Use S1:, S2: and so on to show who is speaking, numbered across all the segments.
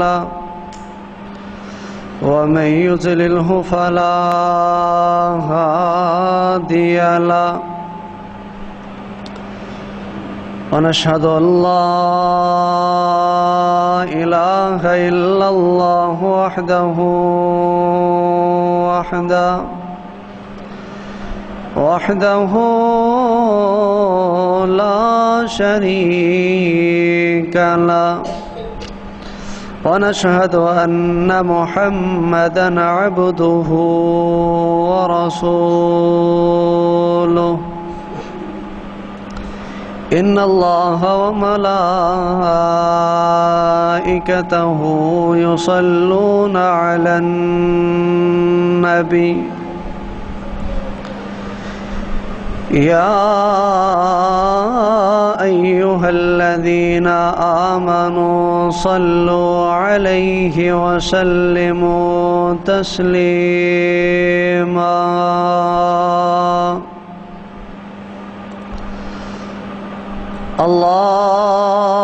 S1: له ومن يضلله فلا هادي له ونشهد أن لا إله إلا الله وحده وحده وحده لا شريك له ونشهد أن محمدا عبده ورسوله. إن الله وملائكته يصلون على النبي. يا أيها الذين آمنوا صلوا عليه وسلموا تسليما. الله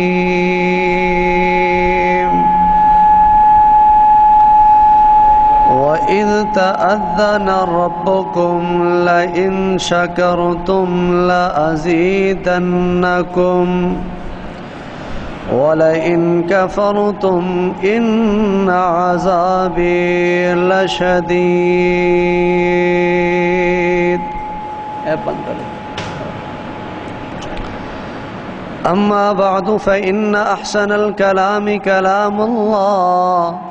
S1: وإذ تأذن ربكم لئن شكرتم لأزيدنكم. ولئن كفرتم إن عذابي لشديد. أما بعد فإن أحسن الكلام كلام الله.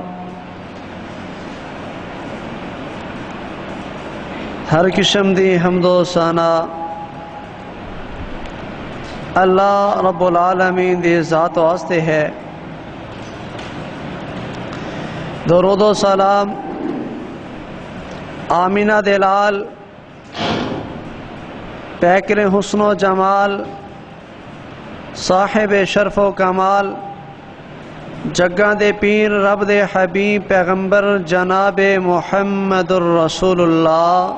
S1: ہر قسم دی حمد و ثنا اللہ رب العالمین دی ذات واسطے ہے۔ درود و سلام۔ آمینہ دلال۔ پیکر حسن و جمال۔ صاحب شرف و کمال۔ جگہ دے پیر، رب دے حبیب، پیغمبر جناب محمد الرسول اللہ۔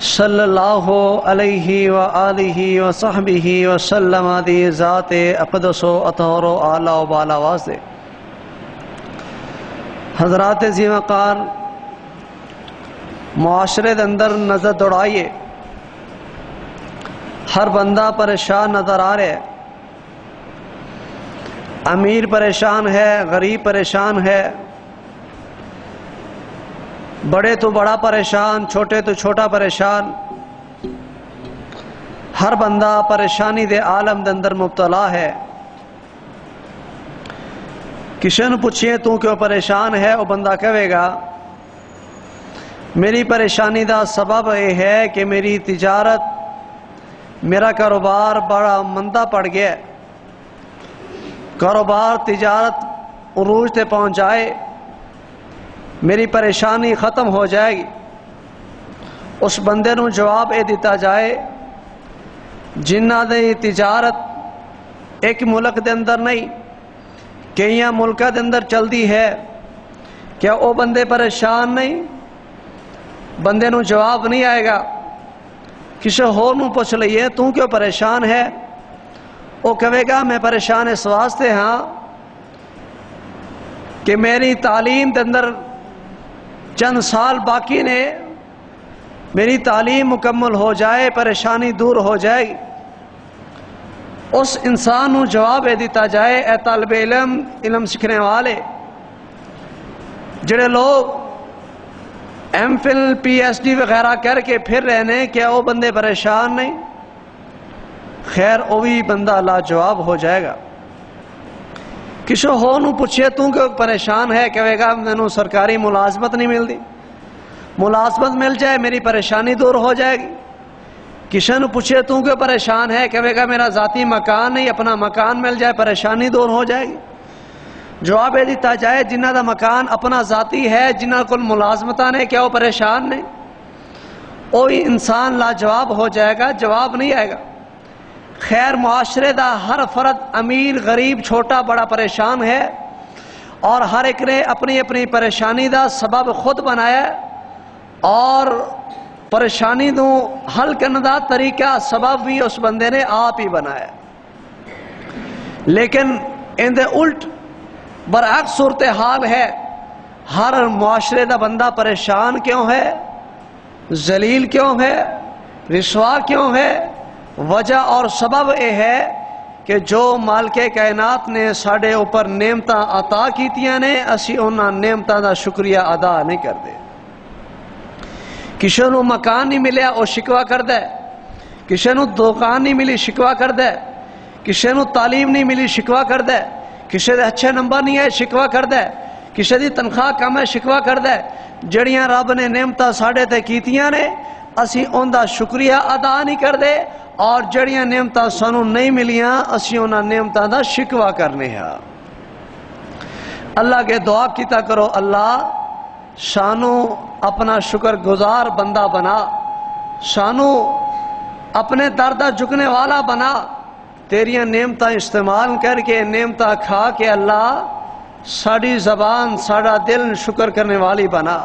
S1: صلی اللہ علیہ وآلہ وصحبہ وسلم دی ذات اقدس و اطہر و آلہ و بالا واسدے حضرات زیمقار معاشرے دے اندر نظر دوڑائیے۔ ہر بندہ پریشان نظر آ رہے امیر پریشان ہے، غریب پریشان ہے۔ بڑے تو بڑا پریشان، چھوٹے تو چھوٹا پریشان۔ ہر بندہ پریشانی دے عالم دے اندر مبتلا ہے۔ کسی نو پوچھئے تو کیوں پریشان ہے؟ وہ بندہ کہے گا، میری پریشانی دا سبب یہ ہے کہ میری تجارت، میرا کاروبار بڑا مندہ پڑ گیا۔ کاروبار، تجارت، عروج تے پہنچ جائے میری پریشانی ختم ہو جائے گی۔ اس بندے نو جواب یہ دیتا جائے، جنہ دی تجارت ایک ملک دے اندر نہیں کئی ملکہ دے اندر چلتی ہے۔ کیا وہ بندے پریشان نہیں؟ بندے نو جواب نہیں آئے گا۔ کسی ہور نو پوچھ لئیے تو کیوں پریشان ہے؟ وہ کہے گا، میں پریشان اس واسطے ہاں کہ میری تعلیم دے اندر چند سال باقی نے میری تعلیم مکمل ہو جائے، پریشانی دور ہو جائے، اس انسان نو جواب دیتا جائے، اے طالب علم علم سکھنے والے۔ جڑے لوگ M Phil, P S D وغیرہ کر کے پھر رہنے کیا وہ بندے پریشان نہیں، خیر وہ بھی بندہ لاجواب ہو جائے گا۔ کسی ہو پوچھے تو کہ پریشان ہے؟ کہے گا میں سرکاری ملازمت نہیں ملتی ملازمت مل جائے، میری پریشانی دور ہو جائے گی۔ کسی نو پوچھے تو کہ پریشان ہے؟ کہے گا، میرا ذاتی مکان نہیں، اپنا مکان مل جائے، پریشانی دور ہو جائے گی۔ جواب یہ دیتا جائے، جنہ دا مکان اپنا ذاتی ہے، جنہ کل ملازمتہ نے، کیا وہ پریشان نہیں وہی انسان لاجواب ہو جائے گا، جواب نہیں آئے گا۔ خیر معاشرے دا ہر فرد امیر، غریب، چھوٹا، بڑا پریشان ہے اور ہر ایک نے اپنی اپنی پریشانی دا سبب خود بنایا اور پریشانی دوں حل کرنے دا طریقہ سبب بھی اس بندے نے آپ ہی بنایا لیکن ان دے الٹ برعکس صورتحال ہے، ہر معاشرے دا بندہ پریشان کیوں ہے؟ ذلیل کیوں ہے؟ رسوا کیوں ہے؟ وجہ اور سبب یہ ہے کہ جو مالک کائنات نے ساڑے اوپر نعمتاں عطا کیتیاں نے، اسی انہاں نعمتاں دا شکریہ ادا نہیں کر دے نو مکان نہیں ملیا وہ شکوا کر دے کسی نو دکان نہیں ملی شکوا کر دے کسی نو تعلیم نہیں ملی شکوا کر دے کسی دے اچھے نمبر نہیں ہے شکوا کر دے کسی دی تنخواہ کم ہے شکوا کر دے جڑیاں رب نے نعمتاں ساڑے تے کیتیاں نے، اسی ان دا شکریہ ادا نہیں کر اور جڑیاں نعمتاں سانو نہیں ملیاں، اسی انہاں نعمتاں دا شکوا کرنے ہیں اللہ کے دعا کیتا کرو، اللہ شانو اپنا شکر گزار بندہ بنا شانو اپنے دردہ جھکنے والا بنا۔ تیریاں نعمتاں استعمال کر کے، نعمتاں کھا کے اللہ ساڑی زبان ساڑا دل شکر کرنے والی بنا۔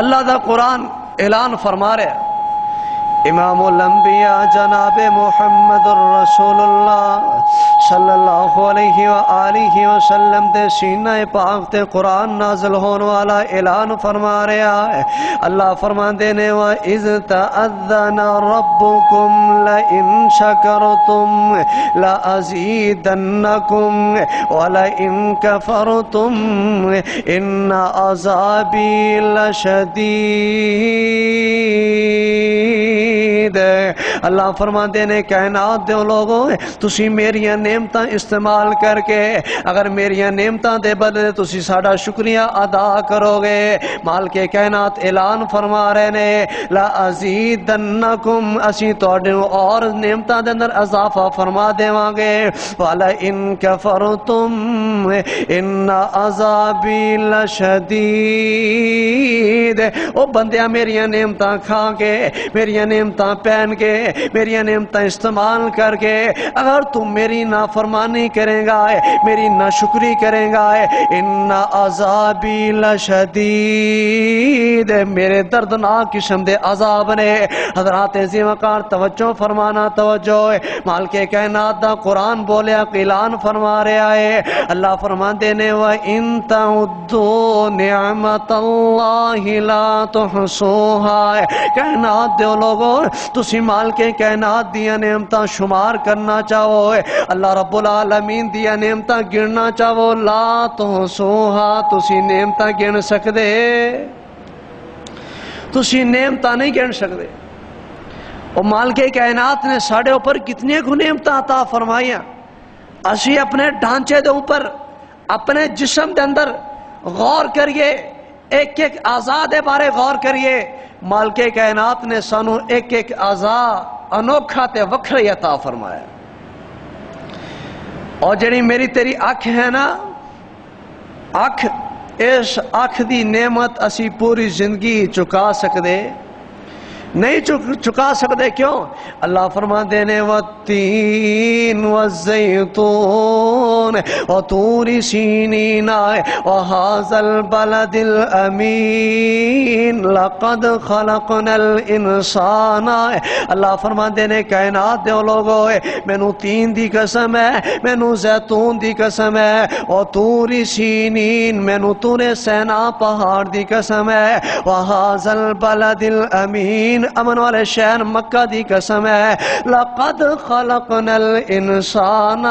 S1: اللہ دا قرآن اعلان فرما رہے امام الانبیاء جناب محمد الرسول اللہ صلی اللہ علیہ وآلہ وسلم دے سینہ پاک تے قرآن نازل ہون والا اعلان فرما رہا ہے۔ اللہ فرما دینے و اذ تأذن ربکم لئن شکرتم لأزیدنکم ولئن کفرتم ان عذابی لشدید اللہ فرما دینے کائنات دے لوگوں تسی میری نعمتاں استعمال کر کے، اگر میری نعمتاں دے بدلے تسی ساڑا شکریہ ادا کرو گے۔ مال کے کائنات اعلان فرما رہے نے، لا ازیدنکم، اسی توڑے اور نعمتاں دے اندر اضافہ فرما دے وانگے والا ان کفرتم، ان عذابی لشدید۔ او بندیاں میری نعمتاں کھا کے میری نعمتاں پہن کے میری نعمتاں استعمال کر کے اگر تم میری نافرمانی کریں گا، میری ناشکری کریں گا، ان عذابی لشدید، میرے دردناک قسم دے عذاب نے۔ حضرات زیوکار توجہ فرمانا، توجہ۔ مال کے کائنات دا قرآن بولیا قیلان فرما رہے آئے اللہ فرما دینے و ان تعدو نعمت اللہ لا تحسوها کائنات دے لوگوں تسی مال کے کائنات دیا نعمتاں شمار کرنا چاہو اللہ رب العالمین دیا نعمتاں گرنا چاہو۔ لا تو سوہا تسی نعمتاں گرن سکدے۔ تسی نعمتاں نہیں گرن سکدے۔ وہ مال کے کائنات نے ساڑے اوپر کتنے کو نعمتاں عطا فرمائیاں۔ اسی اپنے ڈھانچے دے اوپر، اپنے جسم دے اندر غور کریے۔ ایک ایک آزاد بارے غور کریے۔ مالک کائنات نے سانو ایک ایک آزاد انوکھا تے وکھر عطا فرمایا۔ اور جڑی میری تیری اکھ ہے نا، اکھ، اس اکھ دی نعمت اسی پوری زندگی چکا سکتے نہیں چکا سکتے کیوں؟ اللہ فرما دینے و تین و زیتون و توری سینین آئے و حاضل بلد الامین، لقد خلقنا الانسان آئے۔ اللہ فرما دینے کائنات دے لوگو ہے میں نو تین دی قسم ہے میں نو زیتون دی قسم ہے و توری سینین میں نو تورے سینا پہاڑ دی قسم ہے۔ و حاضل بلد الامین دین امن والے شہر مکہ دی قسم ہے. لقد خلقنا الانسان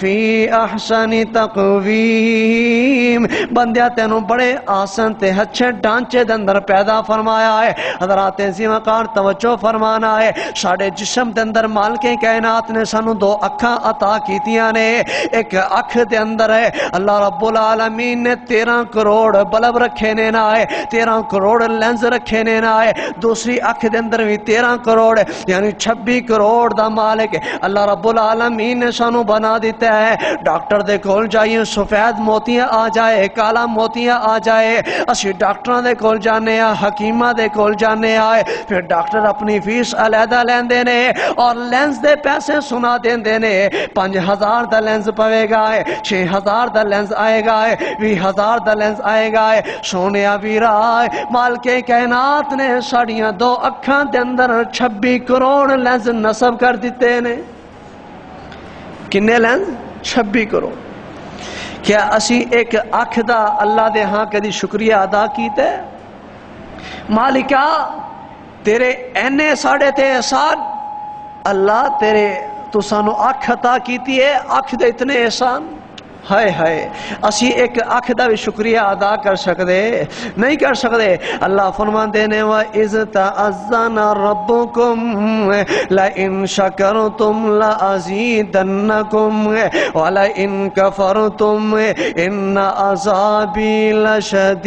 S1: فی احسن تقویم. بندیا تینوں بڑے آسن تے اچھے ڈانچے دے اندر پیدا فرمایا ہے. حضرات زیمکار توجہ فرمانا ہے. ساڑھے جسم دے اندر مالکیں کائنات نے سانو دو اکھاں عطا کیتیاں نے. ایک اکھ دے اندر ہے. اللہ رب العالمین نے تیرہ کروڑ بلب رکھے نے نہ ہے. تیرہ کروڑ لینز رکھے نے نہ ہے. دوسری اکھ دے اندر بھی تیرہ کروڑ ہے یعنی چھبی کروڑ دا مالک ہے۔ اللہ رب العالمین نے سانو بنا دیتا ہے۔ ڈاکٹر دے کول جائیے، سفید موتیاں آ جائے، کالا موتیاں آ جائے۔ اسی ڈاکٹران دے کول جانے آ حکیمہ دے کول جانے آئے۔ پھر ڈاکٹر اپنی فیس علیدہ لین دینے اور لینز دے پیسے سنا دین دینے پانچ ہزار دا لینز پوے گا چھے ہزار دا لینز آئے گا وی ہزار دا لینز آئے گا ہے۔ سونے بھی رائے مالکے کائنات نے ساڑیاں دو اکھاں دے اندر چھبی کروڑ لینز نصب کر دیتے نے۔ کنے لینز؟ چھبی کروڑ۔ کیا اسی ایک اکھ دا اللہ دے ہاں کدی شکریہ ادا کیتے مالکہ تیرے اینے ساڑے تے احسان، اللہ تیرے تو سانو اکھ عطا کیتی ہے، اکھ دے اتنے احسان۔ ہائے ہائے، اسی ایک اکھ دا بھی شکریہ ادا کر سکتے نہیں کر سکتے اللہ فرمان دینے و از تعزن ربکم، لئن شکرتم لازیدنکم ولئن کفرتم ان عذابی لشدید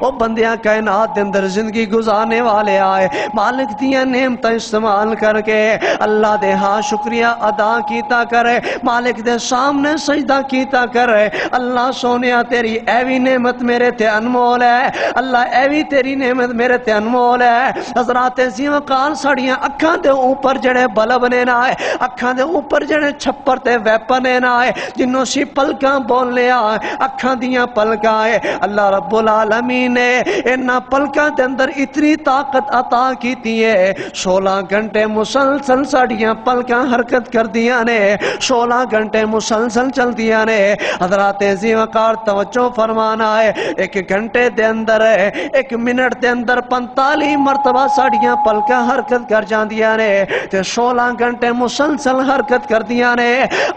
S1: او بندیاں کائنات اندر زندگی گزارنے والے آئے، مالک دیا نعمت استعمال کر کے اللہ دے ہاں شکریہ ادا کیتا۔ کیتا کرے۔ مالک دے سامنے سجدہ کیتا کرے۔ اللہ سونیا، تیری ایوی نعمت میرے تے انمول ہے۔ اللہ ایوی تیری نعمت میرے تے انمول ہے۔ حضرات زیو کال سڑیاں اکھاں دے اوپر جڑے بلب نے نہ آئے، اکھاں دے اوپر جڑے چھپر تے ویپن نے نہ آئے، جنوں سی پلکاں بول لیا اکھاں دیاں پلکاں آئے۔ اللہ رب العالمین نے انہاں پلکاں دے اندر اتنی طاقت عطا کیتی ہے۔ سولہ گھنٹے مسلسل سڑیاں پلکاں حرکت کر دیا نے۔ سولہ گھنٹے مسلسل چل دیا نے۔ حضرات وقار توجہ فرمانا ہے، ایک گھنٹے دے اندر ہے، ایک منٹ دے اندر پنتالی مرتبہ ساڑیاں پلکا حرکت کر جان دیا نے۔ تے سولہ گھنٹے مسلسل حرکت کر دیا نے۔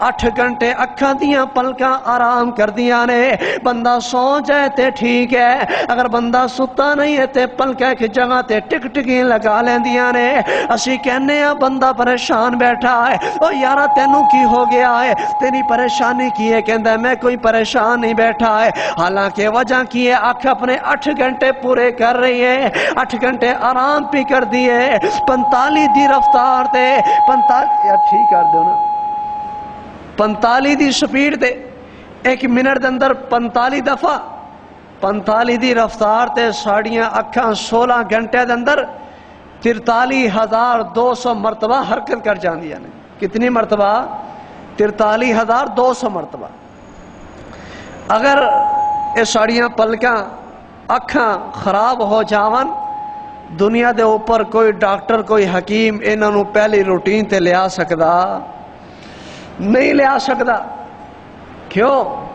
S1: اٹھ گھنٹے اکھا دیا پلکا آرام کر دیا نے۔ بندہ سو جائے تے ٹھیک ہے، اگر بندہ ستا نہیں ہے تے پلکا کی جگہ تے ٹک ٹکی لگا لیں دیا نے۔ اسی کہنے ہیں، بندہ پریشان بیٹھا ہے۔ او یارہ تینوں تینوں کی ہو گیا ہے۔ تیری پریشانی کی ہے، کہندہ ہے، میں کوئی پریشان نہیں بیٹھا ہے۔ حالانکہ وجہ کی ہے آنکھ اپنے اٹھ گھنٹے پورے کر رہی ہے اٹھ گھنٹے آرام پی کر دیے پنتالی دی رفتار دے۔ پنتالی یا ٹھیک کر دو نا۔ پنتالی دی سپیڈ دے۔ ایک منٹ دے اندر پنتالی دفعہ۔ پنتالی دی رفتار تے ساڑیاں اکھاں سولہ گھنٹے دے اندر ترتالی ہزار دو سو مرتبہ حرکت کر جان دیا نے۔ کتنی مرتبہ؟ ترتالی ہزار دو سو مرتبہ۔ اگر یہ ساڑیاں پلکاں، اکھاں خراب ہو جاون، دنیا دے اوپر کوئی ڈاکٹر، کوئی حکیم انہوں پہلی روٹین تے لیا سکتا نہیں لیا سکتا کیوں؟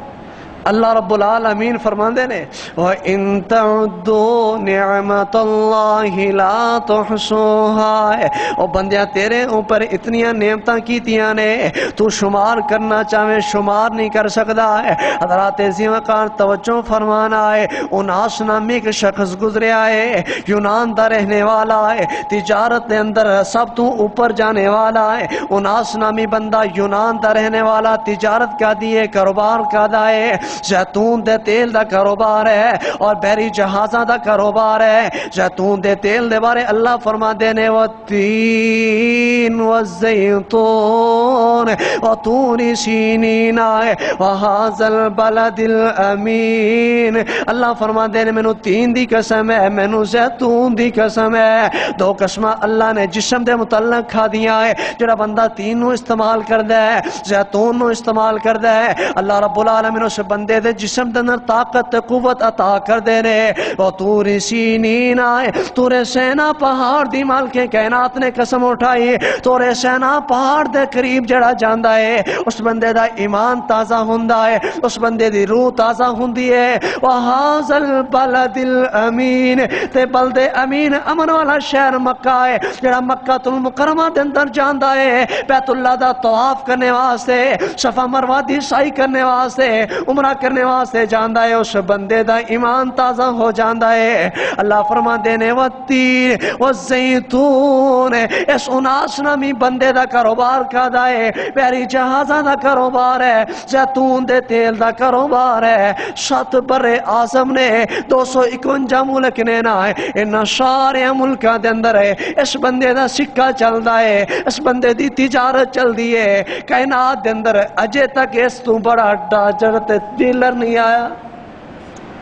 S1: اللہ رب العالمین فرماندے نے، وَإِن تَعُدُّوا نِعْمَةَ اللَّهِ لَا تُحْسُوهَا او بندیاں، تیرے اوپر اتنیاں نعمتاں کیتیاں نے، تو شمار کرنا چاہے، شمار نہیں کر سکتا ہے حضرات زیوکار توجہ فرمانا ہے اناس نامی کے شخص گزرے آئے، یونان دا رہنے والا ہے، تجارت دے اندر سب تو اوپر جانے والا ہے۔ اناس نامی بندہ یونان دا رہنے والا، تجارت کا دیئے کاروبار کا دائے زیتون دے تیل دا کاروبار ہے اور بحری جہازاں دا کاروبار ہے۔ زیتون دے تیل دے بارے اللہ فرما دینے و تین و زیتون و تونی سینین آئے و حاضل بلد الامین۔ اللہ فرما دینے میں نو تین دی قسم ہے میں نو زیتون دی قسم ہے۔ دو قسمہ اللہ نے جسم دے متعلق کھا دیا ہے، جڑا بندہ تین نو استعمال کر دے زیتون نو استعمال کر دے اللہ رب العالمین اس بندے بندے دے جسم دے اندر طاقت قوت عطا کر دے نے۔ وہ توری سینین آئے تورے سینا پہاڑ دی مال کے کائنات نے قسم اٹھائی۔ تورے سینا پہاڑ دے قریب جڑا جاندا ہے، اس بندے دا ایمان تازہ ہوندا ہے، اس بندے دی روح تازہ ہوندی ہے۔ وہاذل بلد الامین، تے بلد امین امن والا شہر مکہ ہے، جڑا مکہ المکرمہ دے اندر جاندا ہے۔ بیت اللہ دا طواف کرنے واسطے، صفا مروہ دی سائی کرنے واسطے، عمرہ کرنے واسطے جاندا ہے، اس بندے دا ایمان تازہ ہو جاندا ہے۔ اللہ فرما دینے و تیر و زیتون اس اناس نامی بندے دا کاروبار کا دائے پیاری جہازہ دا کاروبار ہے، زیتون دے تیل دا کاروبار ہے۔ شت بر آزم نے، دو سو اکونجا ملک نے نا ہے۔ انہا سارے ملکہ دے اندر ہے۔ اس بندے دا سکہ چل دا ہے۔ اس بندے دی تجارت چل دی ہے۔ کائنات دے اندر اجے تک اس تو بڑا ڈاجرت ڈیلر نہیں آیا۔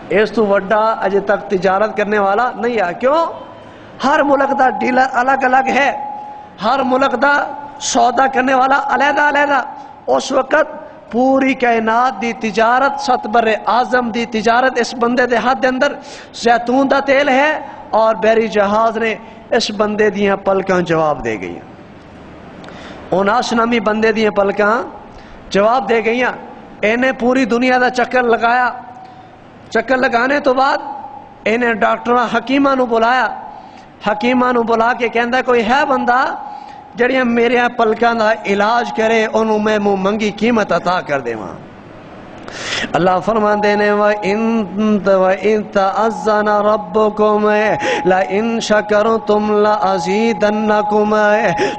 S1: اس تو وڈا اجے تک تجارت کرنے والا نہیں آیا۔ کیوں؟ ہر ملک دا ڈیلر الگ الگ ہے۔ ہر ملک دا سودا کرنے والا علیحدہ علیحدہ۔ اس وقت پوری کائنات دی تجارت، ستبر آزم دی تجارت اس بندے دے ہاتھ دے اندر زیتون دا تیل ہے اور بیری جہاز نے اس بندے دیاں پلکاں جواب دے گئی اناس نامی بندے دیاں پلکاں جواب دے گئی انہیں پوری دنیا دا چکر لگایا۔ چکر لگانے تو بعد انہیں ڈاکٹر حکیمہ نو بلایا۔ حکیمہ نو بلا کے کہندا کوئی ہے بندہ جڑیاں میرے پلکاں دا علاج کرے، انہوں میں مو منگی قیمت عطا کر دے وہاں اللہ فرمان دینے و انت و انت ازن ربکم لا ان شکرتم لا ازیدنکم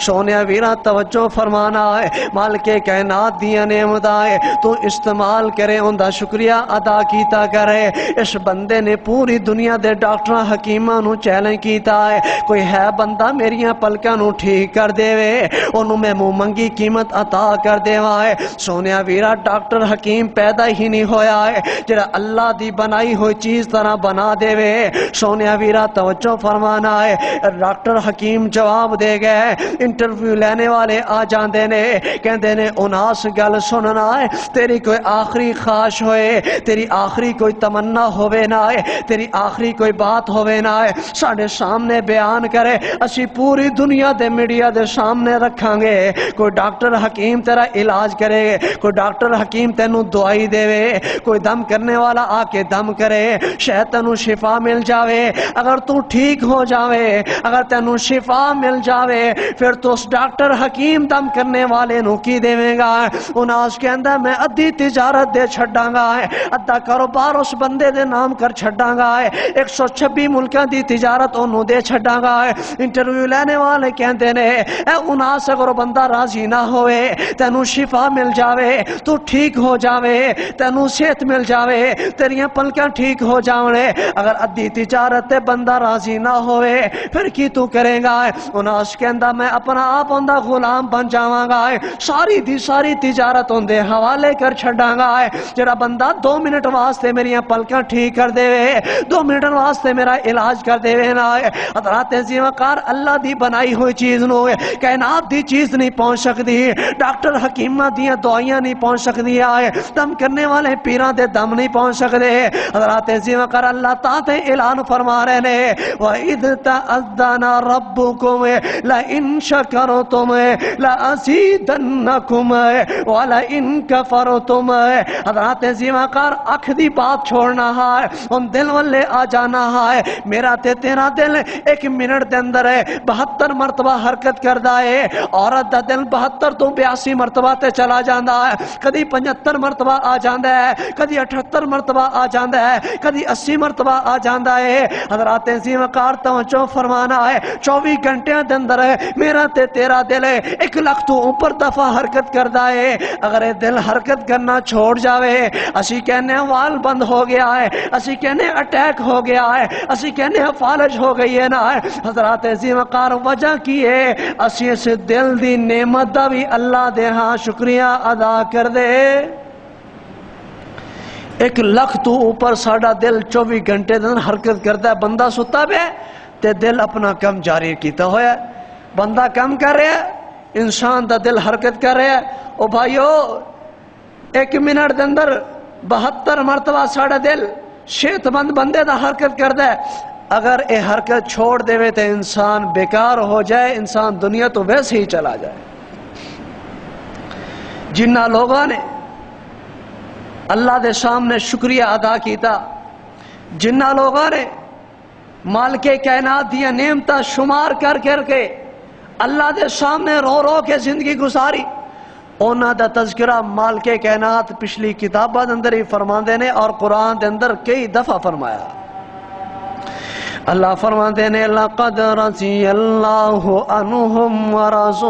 S1: سونیا ویرا، توجہ فرمانا ہے، مالک کائنات دیا نعمت آئے تو استعمال کرے، ان شکریہ ادا کیتا کرے۔ اس بندے نے پوری دنیا دے ڈاکٹر حکیمہ نو چیلنج کیتا ہے۔ کوئی ہے بندہ میریاں پلکاں نو ٹھیک کر دے وے انہوں میں مو منگی قیمت عطا کر دے وائے سونیا ویرا، ڈاکٹر حکیم پیدا ہی نہیں ہویا ہے۔ جڑا اللہ دی بنائی ہوئی چیز طرح بنا دے وے سونیا ویرا توجہ فرمانا ہے۔ ڈاکٹر حکیم جواب دے گئے۔ انٹرویو لینے والے آ جاندے نے، کہندے نے، اناس، گل سننا ہے۔ تیری کوئی آخری خواہش ہوئے، تیری آخری کوئی تمنا ہوئے نہ ہے، تیری آخری کوئی بات ہوئے نہ ہے۔ ساڑھے سامنے بیان کرے، اسی پوری دنیا دے میڈیا دے سامنے رکھاں گے۔ کوئی ڈاکٹر حکیم تیرا علاج کرے، کوئی ڈاکٹر حکیم تینوں دعائی دے۔ کوئی دم کرنے والا آ کے دم کرے۔ شاید تینوں شفا مل جاوے۔ اگر تو ٹھیک ہو جاوے، اگر تینوں شفا مل جاوے، پھر تو اس ڈاکٹر حکیم دم کرنے والے نو کی دے گا؟ اناس کے اندر میں ادھی تجارت دے چھڑاں گا۔ ادھا کاروبار اس بندے دے نام کر چھڑاں گا۔ ایک سو چھبی ملکہ دی تجارت انہوں دے چھڑاں گا۔ انٹرویو لینے والے کہندے نے، اے اناس، اگر بندہ راضی نہ ہوئے، تینوں شفا مل جاوے، تو ٹھیک ہو جاوے۔ تینوں صحت مل جاوے، تیریاں پلکاں ٹھیک ہو جاونے۔ اگر ادھی تجارت تے بندہ راضی نہ ہوئے پھر کی تو کرے گا؟ اناس کے اندر میں اپنا آپ اندہ غلام بن جاواں گا۔ ساری دی ساری تجارت اندے حوالے کر چھڑاں گا۔ جرا بندہ دو منٹ واسطے میری پلکاں ٹھیک کر دے وے، دو منٹ واسطے میرا علاج کر دے وے نا۔ حضرات زیوکار اللہ دی بنائی ہوئی چیز نو کائنات دی چیز نہیں پہنچ سکتی ڈاکٹر حکیمہ دیاں دعائیاں نہیں پہنچ سکتی آئے دم کرنے والے پیران دے دم نہیں پہنچ سکتے۔ حضرات زیوکار اللہ تاتے اعلان فرما رہے نے وَإِذْ تَأَذَّنَ رَبُّكُمْ لَإِن شَكَرْتُمْ لَأَزِيدَنَّكُمْ وَلَإِن كَفَرْتُمْ۔ حضرات زیوکار اکھ دی بات چھوڑنا ہے ان دل والے آ جانا ہے۔ میرا تے تیرا دل ایک منٹ دے اندر ہے بہتر مرتبہ حرکت کردہ ہے۔ عورت دا دل بہتر تو بیاسی مرتبہ تے چلا جاندہ ہے۔ کدی پنجتر مرتبہ آ جاندہ ہے، کدی اٹھتر مرتبہ آ جاندہ ہے، کدی اسی مرتبہ آ جاندہ ہے۔ حضرات عظیم کار توجہ فرمانا ہے چوبی گھنٹے دے اندر ہے، میرا تے تیرا دل ہے، ایک لکھ تو اوپر دفعہ حرکت کردہ ہے۔ اگر دل حرکت کرنا چھوڑ جاوے، اسی کہنے وال بند ہو گیا ہے، اسی کہنے اٹیک ہو گیا ہے، اسی کہنے فالج ہو گئی ہے نا۔ ہے حضرات عظیم کار وجہ کی ہے؟ اسی اس دل دی نعمت دا بھی اللہ دے ہاں شکریہ ادا کر دے۔ ایک لکھ تو اوپر ساڑا دل چوبی گھنٹے دن حرکت کرتا ہے، بندہ ستا بے تے دل اپنا کم جاری کیتا ہویا ہے۔ بندہ کم کر رہا ہے، انسان دا دل حرکت کر رہا ہے۔ او بھائیو، ایک منٹ دے اندر بہتر مرتبہ ساڑا دل شیط بند بندے دا حرکت کرتا ہے۔ اگر اے حرکت چھوڑ دے وے تے انسان بیکار ہو جائے، انسان دنیا تو ویسے ہی چلا جائے۔ جنہ لوگوں نے اللہ دے سامنے شکریہ ادا کیتا۔ جنہ لوگوں نے مالک کائنات دیا نعمتہ شمار کر کر کے اللہ دے سامنے رو رو کے زندگی گزاری۔ اونا دا تذکرہ مالک کائنات پچھلی کتابہ دے اندر ہی فرما دینے اور قرآن دے اندر کئی دفعہ فرمایا۔ اللہ فرماتے ہیں، لقد رضی اللہ عنہم ورضو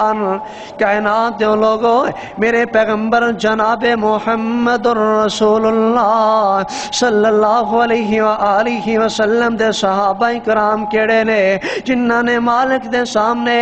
S1: ان کائنات دے لوگو میرے پیغمبر جناب محمد رسول اللہ صلی اللہ علیہ وآلہ وسلم دے صحابہ کرام کیڑے نے جنہ نے مالک دے سامنے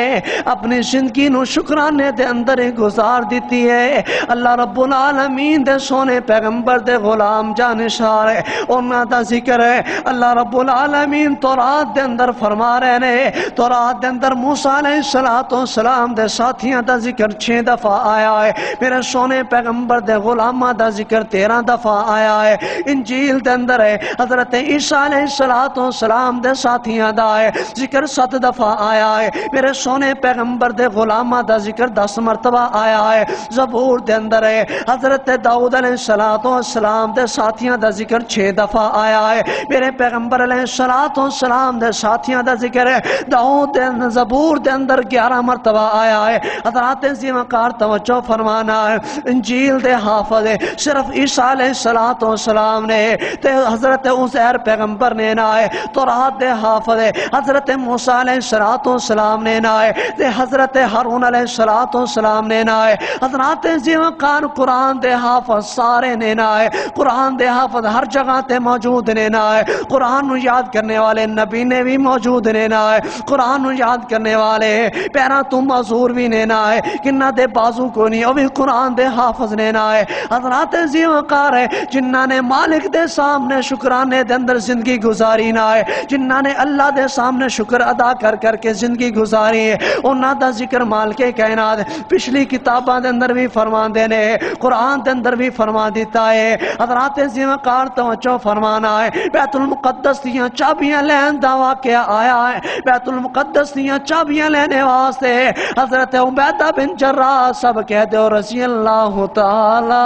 S1: اپنی زندگی نو شکرانے دے اندر گزار دیتی ہے۔ اللہ رب العالمین دے سونے پیغمبر دے غلام جانشار ہے انہاں دا ذکر ہے، اللہ رب العالمین تورات دے اندر فرما رہے نے تورات دے اندر موسیٰ علیہ السلام دے ساتھیاں دا ذکر چھے دفعہ آیا ہے۔ میرے سونے پیغمبر دے غلامہ دا ذکر تیرہ دفعہ آیا ہے۔ انجیل دے اندر ہے، حضرت عیسیٰ علیہ السلام دے ساتھیاں دا ہے۔ ذکر ست دفعہ آیا ہے۔ میرے سونے پیغمبر دے غلامہ دا ذکر دس مرتبہ آیا ہے۔ زبور دے اندر ہے، حضرت داؤد علیہ السلام دے ساتھیاں دا ذکر چھے دفعہ آیا ہے۔ میرے پیغمبر علیہ السلام دے ساتھیاں دا ذکر ہے۔ داؤد دے زبور دے اندر گیارہ مرتبہ آیا ہے۔ حضرات زیمکار توجہ فرمانا ہے۔ انجیل دے حافظ ہے۔ صرف عیسیٰ علیہ السلام نے تے حضرت عزیر پیغمبر نے نہ ہے۔ تو رات دے حافظ ہے۔ حضرت موسیٰ علیہ السلام نے نہ ہے۔ تے حضرت حرون علیہ السلام نے نہ ہے۔ حضرات زیمکار قرآن دے حافظ سارے نے نہ ہے۔ قرآن دے حافظ ہر جگہ تے موجود نے نہ ہے۔ قرآن نو یاد کرنے والے نبی نے بھی موجود نے ہے قرآن یاد کرنے والے پیرا تم معذور بھی نے ہے کنہ دے بازو کو نہیں، او بھی قرآن دے حافظ نے ہے حضرات زیوکار ہے جنہ نے مالک دے سامنے شکرانے دے اندر زندگی گزاری نہ ہے جنہ نے اللہ دے سامنے شکر ادا کر کر کے زندگی گزاری ہے۔ انہاں دا ذکر مال کے کائنات پچھلی کتاباں دے اندر بھی فرمان دینے قرآن دے اندر بھی فرمان دیتا ہے۔ حضرات زیوکار توجہ فرمانا ہے، بیت المقدس دیاں چابیاں لین دا واقعہ آیا ہے۔ بیت المقدس دیاں چابیاں لینے واسطے حضرت عبیدہ بن جراح سب کہہ دے رضی اللہ تعالی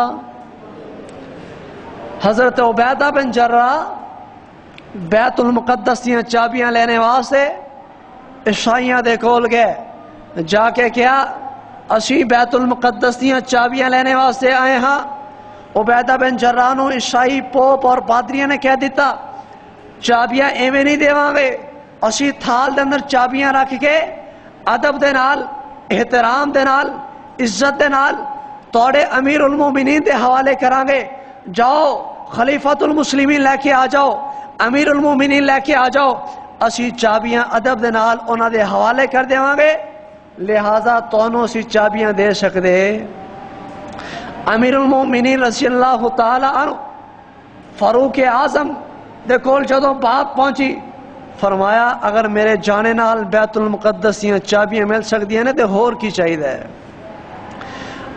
S1: حضرت عبیدہ بن جراح بیت المقدس دیاں چابیاں لینے واسطے عیسائیاں دے کول گئے۔ جا کے کیا اسی بیت المقدس دیاں چابیاں لینے واسطے آئے ہاں۔ عبیدہ بن جراح نو عیسائی پوپ اور پادریاں نے کہہ دیتا چابیاں ایویں نہیں دیواں اسی تھال دے اندر چابیاں رکھ کے ادب دے احترام دے عزت دے توڑے امیر المومنین دے حوالے کران جاؤ خلیفۃ المسلمین لے کے آ جاؤ امیر المومنین لے کے آ جاؤ اسی چابیاں ادب دے نال دے حوالے کر دیواں گے لہذا تونوں اسی چابیاں دے سکدے امیر المومنین رضی اللہ تعالی عنہ فاروق اعظم دے کول جدو بات پہنچی، فرمایا، اگر میرے جانے نال بیت المقدس دیاں چابیاں مل سکتی ہیں تے ہور کی چاہیے ہے؟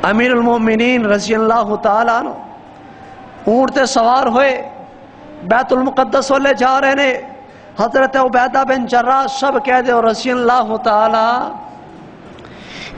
S1: امیر المومنین رضی اللہ تعالی عنہ اونٹ تے سوار ہوئے، بیت المقدس والے جا رہے نے، حضرت عبیدہ بن جراح سب کہہ دے رضی اللہ تعالی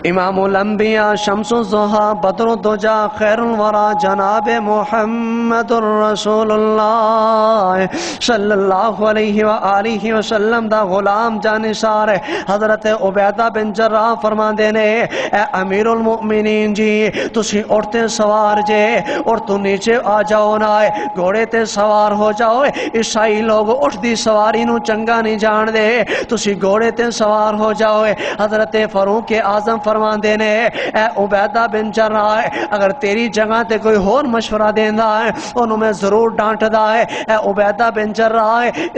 S1: امام الانبیاء شمس الزہا بدر الدجا، خیر الورا، جناب محمد الرسول اللہ صلی اللہ علیہ وآلہ وسلم دا غلام جانسار حضرت عبیدہ بن جرہ فرما دینے اے امیر المؤمنین جی تسی اڑتے سوار جے، اور تو نیچے آ جاؤ نا، گھوڑے تے سوار ہو جاؤ۔ عیسائی لوگ اٹھ دی سواری نو چنگا نہیں جان دے، تسی گھوڑے تے سوار ہو جاؤ۔ حضرت فاروق اعظم فرما دینے اے عبیدہ بن جرہ اگر تیری جگہ تے کوئی اور مشورہ دیندا ہے انہوں میں ضرور ڈانٹ دا ہے۔ اے عبیدہ بن جرہ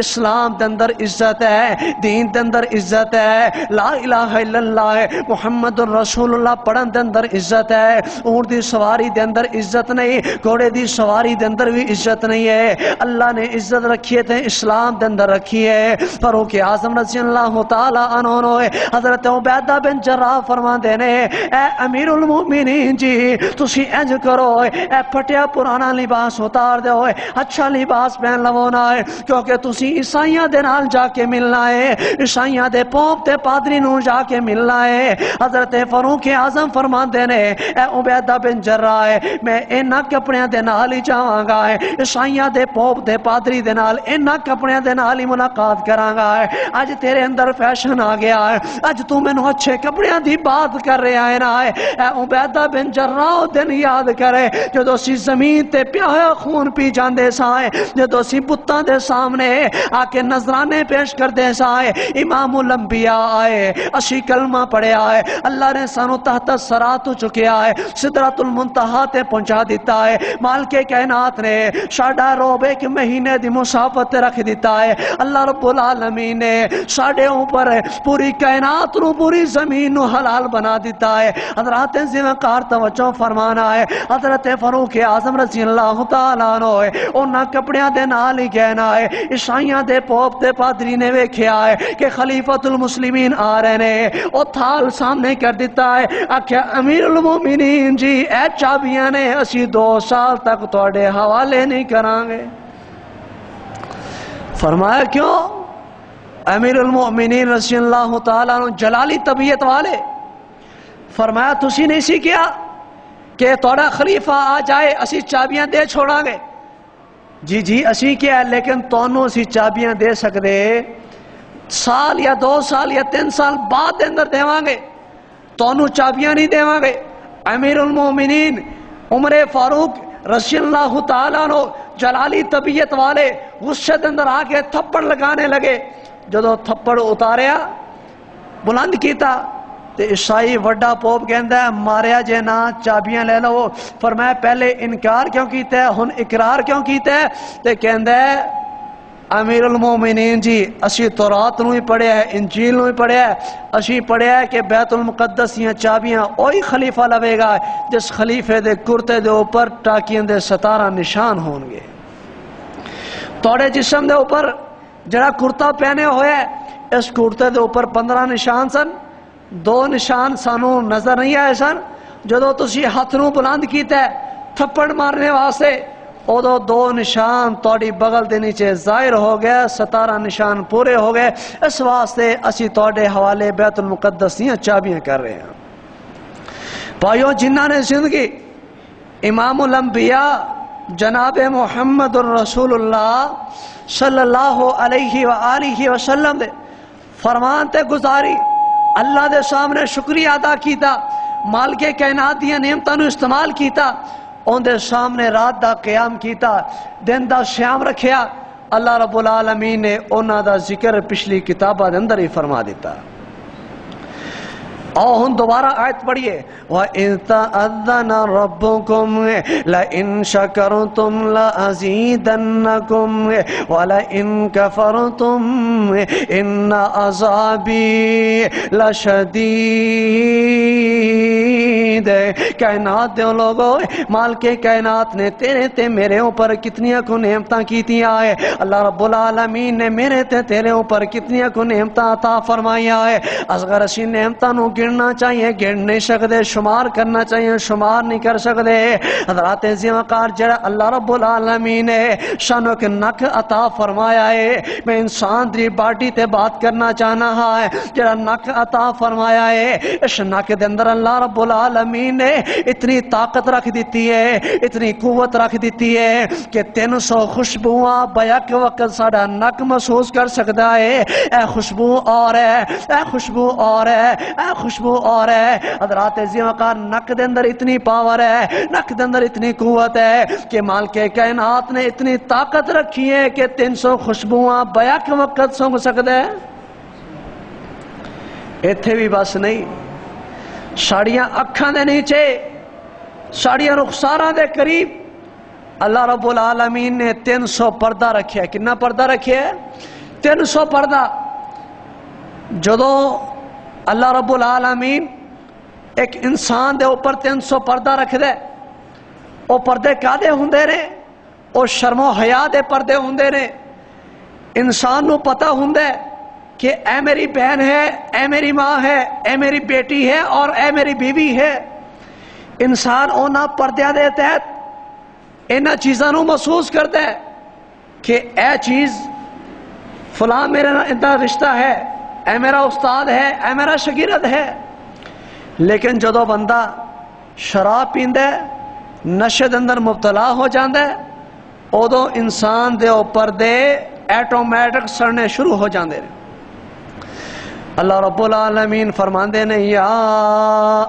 S1: اسلام دندر عزت ہے، دین دندر عزت ہے۔ لا الہ الا اللہ ہے محمد الرسول اللہ پڑھن دندر عزت ہے۔ اونٹ دی سواری دندر عزت نہیں، گھوڑے دی سواری دندر بھی عزت نہیں ہے۔ اللہ نے عزت رکھی ہے اسلام دندر رکھی ہے۔ فاروق اعظم رضی اللہ تعالی عنہ حضرت عبیدہ بن جرہ فرما دینے اے امیر المومنین جی تسی انج کرو، اے پھٹیا پرانا لباس اتار دے ہوئے اچھا لباس پہن لو نہ ہے کیونکہ تسی عیسائیاں دے نال جا کے ملنا ہے، عیسائیاں دے پوپ تے پادری نو جا کے ملنا ہے۔ حضرت فاروق اعظم فرما دینے اے عبیدہ بن جرہ ہے، میں اینا کپڑیاں دے نال ہی جاواں گا ہے، عیسائیاں دے پوپ تے پادری دے نال اینا کپڑیاں دے نال ہی ملاقات کراں گا ہے۔ اج تیرے اندر فیشن آ گیا ہے، اج تو مینوں اچھے کپڑیاں دی بات یاد کر رہا ہے نا، اے عبیدہ بن جرہ دن یاد کرے جدو سی زمین تے پیایا خون پی جاندے سائے جدو سی بتاں دے سامنے آ کے نظرانے پیش کر دے سائے، امام الانبیاء آئے اشی کلمہ پڑے آئے، اللہ نے سانو تحت سرات ہو چکے آئے صدرت المنتہا تے پہنچا دیتا ہے مال کے کائنات نے شاڑا روبے کے مہینے دی مسافت رکھ دیتا ہے، اللہ رب العالمین نے ساڑے اوپر پوری کائنات نو، پوری زمین نو حلال بنا بنا دیتا ہے۔ حضرات زمکار توجہ فرمانا ہے۔ حضرت فاروق اعظم رضی اللہ تعالیٰ عنہ ہے۔ انہاں کپڑیاں دے نال ہی کہنا ہے۔ عیسائیاں دے پوپ تے پادری نے ویکھیا ہے کہ خلیفۃ المسلمین آ رہے نے۔ او تھال سامنے کر دیتا ہے۔ آکھیا، امیر المومنین جی اے چابیاں نے، اسی دو سال تک تواڈے حوالے نہیں کران گے۔ فرمایا، کیوں؟ امیر المؤمنین رضی اللہ تعالیٰ جلالی طبیعت والے۔ فرمایا، تسی نہیں سی کیا کہ توڑا خلیفہ آ جائے، اسی چابیاں دے چھوڑا گے جی جی اسی کیا ہے لیکن تونوں اسی چابیاں دے سکتے سال یا دو سال یا تین سال بعد دے اندر دیواں گے تونوں چابیاں نہیں دیواں گے امیر المومنین عمر فاروق رضی اللہ تعالیٰ عنہ جلالی طبیعت والے غصے دے اندر آگے تھپڑ لگانے لگے۔ جدو تھپڑ اتاریا، بلند کیتا تے عیسائی وڈا پوپ کہندا ہے، ماریا جے نا چابیاں لے لو۔ فرمایا، پہلے انکار کیوں کیتا ہے؟ ہن اقرار کیوں کیتا ہے؟ تے کہندا ہے، امیر المومنین جی اسی تورات نو ہی پڑھیا ہے، انجیل نو ہی پڑھیا ہے۔ اسی پڑھیا ہے کہ بیت المقدس یا چابیاں اوہی خلیفہ لوے گا، جس خلیفے دے کرتے دے اوپر ٹاکیاں دے ستارہ نشان ہون گے۔ توڑے جسم دے اوپر جڑا کرتا پہنے ہوئے، اس کرتے دے اوپر پندرہ نشان سن۔ دو نشان سانو نظر نہیں آئے سن۔ جدو تسی ہاتھ نو کیتا ہے، تھپڑ مارنے واسطے، ادو دو نشان توڑی بغل دے نیچے ظاہر ہو گئے، ستارہ نشان پورے ہو گئے۔ اس واسطے اسی توڑے حوالے بیت المقدس دیاں چابیاں کر رہے ہیں۔ بھائیو جنہ نے زندگی امام الانبیاء جناب محمد الرسول اللہ صلی اللہ علیہ وآلہ وسلم دے فرمان تے گزاری۔ اللہ دے سامنے شکریہ ادا کیتا، مالک کے کائنات دیا نعمتاں نو استعمال کیتا، اون دے سامنے رات دا قیام کیتا، دن دا شیام رکھیا، اللہ رب العالمین نے انہاں دا ذکر پچھلی کتابہ دے اندر ہی فرما دیتا۔ اور ہن دوبارہ آیت پڑھئے وَإِذْ تَأَذَّنَ رَبُّكُمْ لَإِن شَكَرْتُمْ لَأَزِيدَنَّكُمْ وَلَإِن كَفَرْتُمْ إِنَّ عَذَابِي لَشَدِيدٌ۔ کائنات دے لوگو مال کے کائنات نے تیرے تے میرے اوپر کتنی کو نعمتاں کیتی آئے۔ اللہ رب العالمین نے میرے تے تیرے اوپر کتنی کو نعمتاں عطا فرمائی آئے۔ اصغر اسی نعمتاں نو گننا چاہیے، گن نہیں سکدے شمار کرنا چاہیے، شمار نہیں کر سکدے حضرات زیوکار جڑا اللہ رب العالمین نے شانو کے نک عطا فرمایا ہے۔ میں انسان دی باڈی تے بات کرنا چاہنا ہے جڑا نک عطا فرمایا ہے۔ اس نک دے اندر اللہ رب العالمین نے اتنی طاقت رکھ دیتی ہے، اتنی قوت رکھ دیتی ہے کہ تین سو خوشبوواں بیک وقت ساڑا نک محسوس کر سکتا ہے۔ اے خوشبو اور ہے، اے خوشبو اور ہے، اے خوشبو خوشبو اور ہے۔ حضرات زیوکار نک دے اندر اتنی پاور ہے، نک دے اندر اتنی قوت ہے کہ مال کے کائنات نے اتنی طاقت رکھی ہے کہ تین سو خوشبوواں بیک وقت سنگ سکتا ہے۔ ایتھے بھی بس نہیں۔ ساڑیاں اکھاں دے نیچے، ساڑیاں رخساراں دے قریب۔ اللہ رب العالمین نے تین سو پردہ رکھیا ہے کنا پردہ رکھیا ہے تین سو پردہ۔ جدو اللہ رب العالمین ایک انسان دے اوپر تین سو پردہ رکھ دے۔ او پردے کا دے ہوندے نے؟ او شرم و حیا دے پردے ہوندے نے۔ انسان نو پتہ ہوندے کہ اے میری بہن ہے، اے میری ماں ہے، اے میری بیٹی ہے اور اے میری بیوی ہے۔ انسان اونا پردیا دے تحت اینا چیزاں نو محسوس کرتا ہے کہ اے چیز فلاں میرے انتا رشتہ ہے۔ اے میرا استاد ہے، اے میرا شگیرت ہے۔ لیکن جدو بندہ شراب پیندے نشد اندر مبتلا ہو جاندے ادو انسان دے اوپر دے ایٹومیٹک سڑنے شروع ہو جاندے رہے اللہ رب العالمین فرماندے نے یا